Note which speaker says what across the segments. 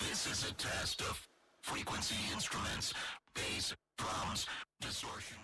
Speaker 1: This is a test of frequency instruments, bass, drums, distortion.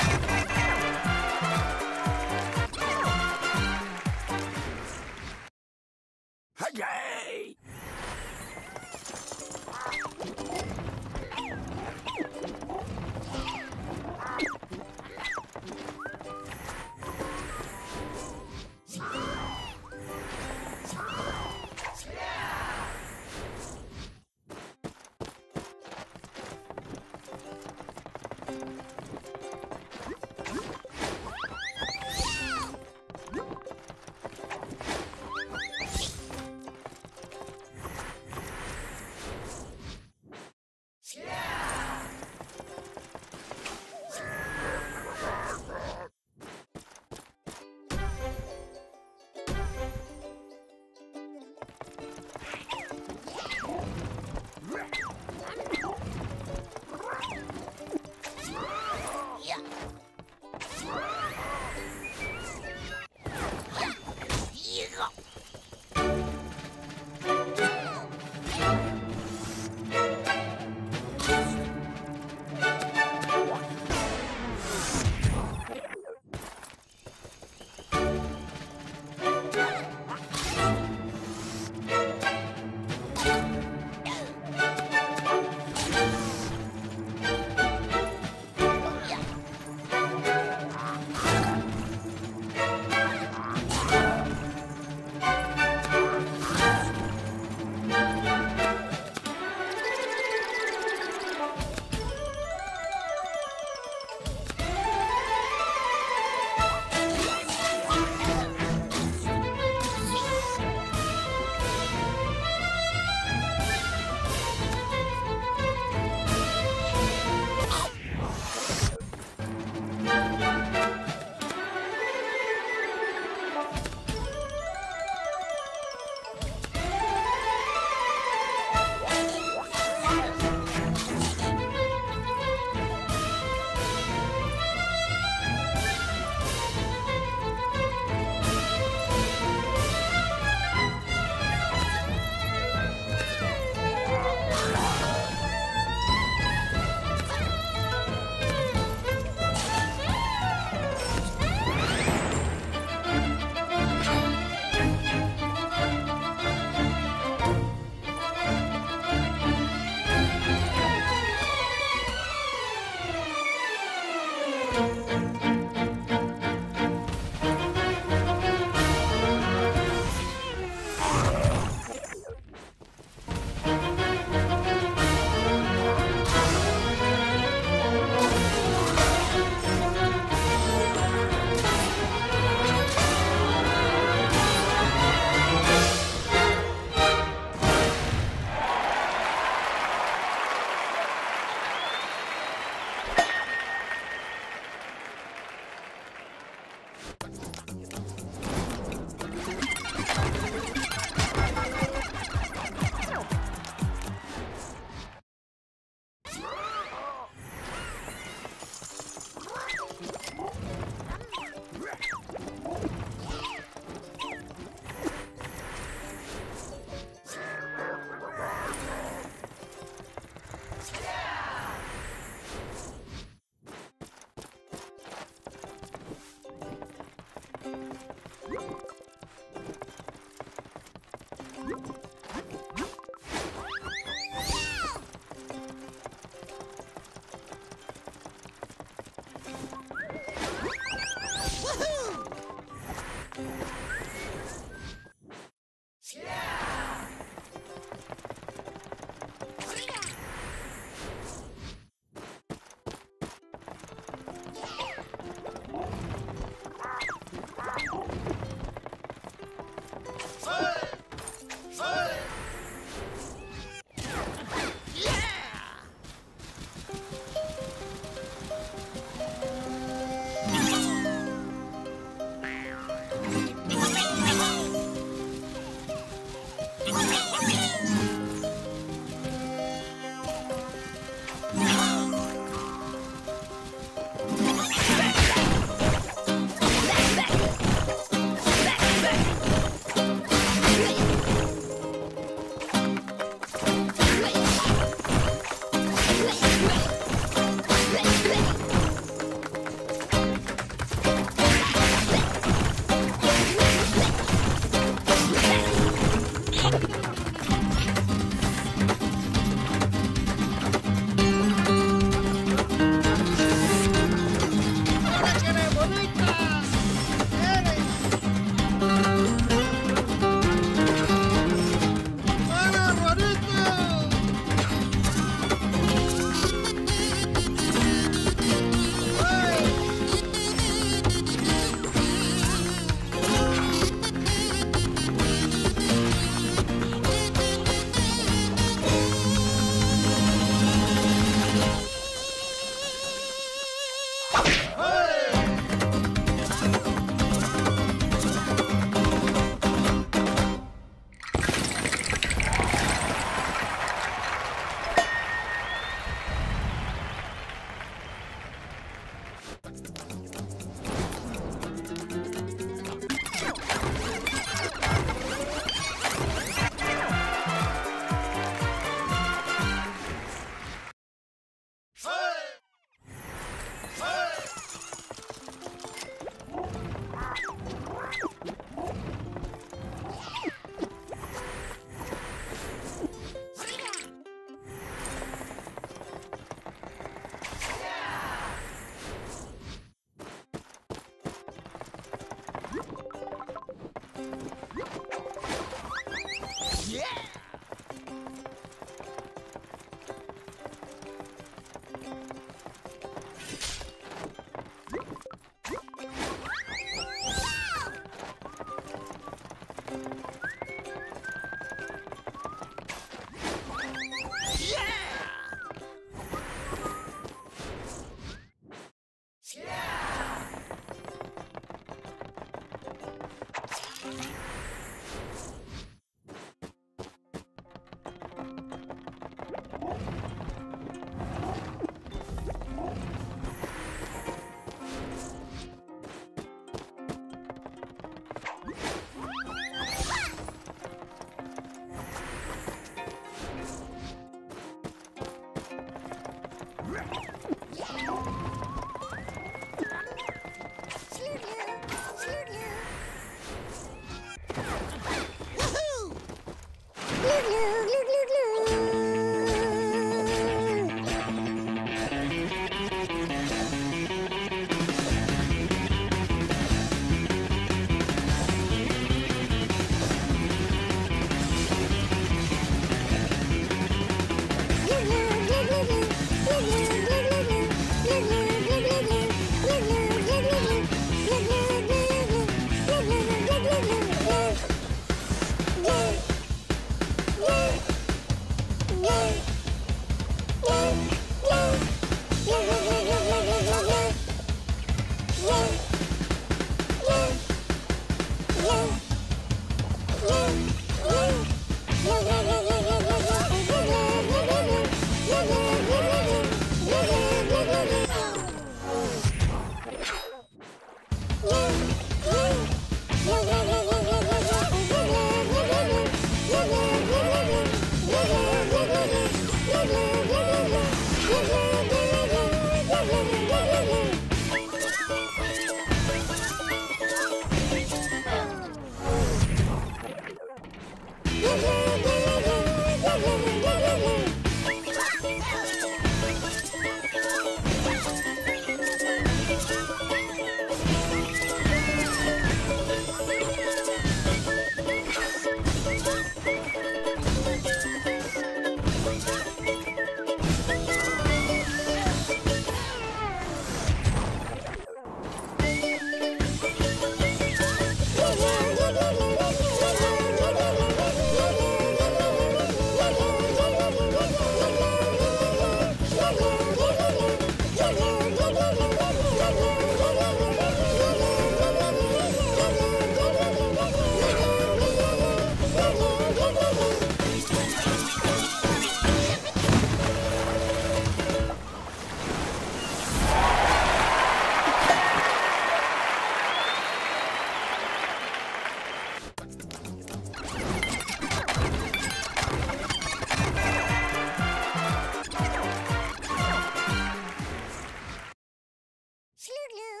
Speaker 2: Sluglu!